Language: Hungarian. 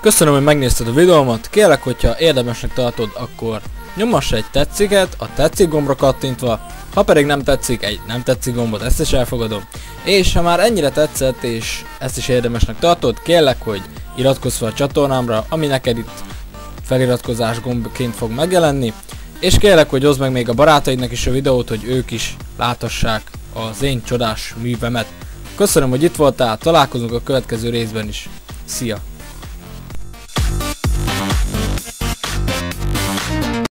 Köszönöm, hogy megnézted a videómat, kérlek, hogyha érdemesnek tartod, akkor nyomass egy tetsziket, a tetszik gombra kattintva, ha pedig nem tetszik, egy nem tetszik gombot, ezt is elfogadom. És ha már ennyire tetszett, és ezt is érdemesnek tartod, kérlek, hogy iratkozz fel a csatornámra, ami neked itt feliratkozás gombként fog megjelenni, és kérlek, hogy oszd meg még a barátaidnak is a videót, hogy ők is láthassák az én csodás művemet. Köszönöm, hogy itt voltál, találkozunk a következő részben is. Szia!